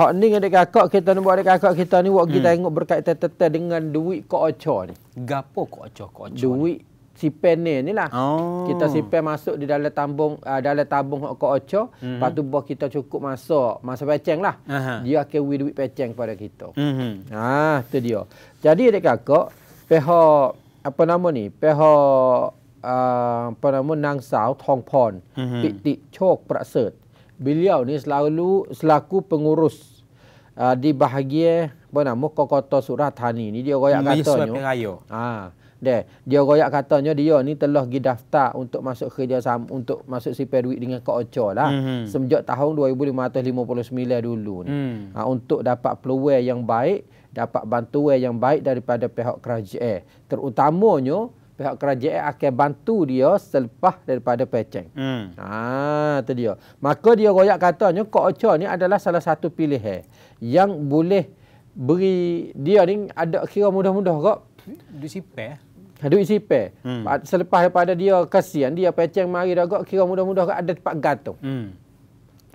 hak ni adik kakak kita ni buat adik kakak kita ni buat kita hmm. tengok berkaitan tetap dengan duit kok oco ni. Gapo kok oco kok oco? Duit si ni ni lah. Oh. Kita simpan masuk di dalam tambung uh, dalam tabung kok oco. Mm-hmm. Lepas tu buat kita cukup masuk masa peceng lah. Uh-huh. Dia akan wui duit peceng pada kita. Mm-hmm. Ah, tu dia. Jadi adik kakak, pihak apa nama ni? Pihak uh, apa nama Nangsau Tong Pon, mm-hmm. Pitik Chok Praset. Beliau ni selalu selaku pengurus uh, di bahagian apa nama Kokoto Surathani ni dia royak katanya. Ah, dia dia royak katanya dia ni telah pergi daftar untuk masuk kerja sama untuk masuk sipir duit dengan Kok Ocho lah. Mm-hmm. Semenjak tahun 2559 dulu ni. Mm. Ha, untuk dapat peluang yang baik, dapat bantuan yang baik daripada pihak kerajaan. Terutamanya pihak kerajaan akan bantu dia selepas daripada peceng. Hmm. Ha, tu dia. Maka dia royak katanya Kok Ocha ni adalah salah satu pilihan yang boleh beri dia ni ada kira mudah-mudah kok. Duit sipir. Ha, duit sipir. Hmm. Selepas daripada dia kasihan, dia peceng mari dah kok kira mudah-mudah ada tempat gantung. Hmm.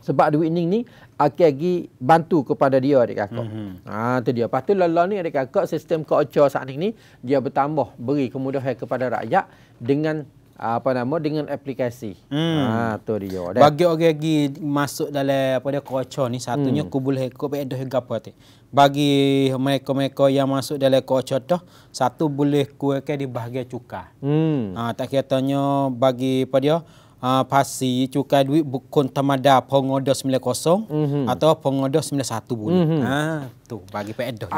Sebab duit ni ni akan lagi bantu kepada dia adik kakak. Mm-hmm. Ha tu dia. Lepas tu lelah ni adik kakak sistem keoco saat ni dia bertambah beri kemudahan kepada rakyat dengan apa nama dengan aplikasi. Mm. Ha tu dia. Dan Bagi orang lagi masuk dalam apa dia keoco ni satunya mm. kubul heko bedo gapo tu. Bagi mereka-mereka yang masuk dalam keoco tu satu boleh kuatkan di bahagian cukai. Mm. Ha tak katanya bagi apa dia uh, pasi cukai duit bukan tamada pongodo 90 mm-hmm. atau pongodo 91 boleh. Mm-hmm. Ha tu bagi pedoh.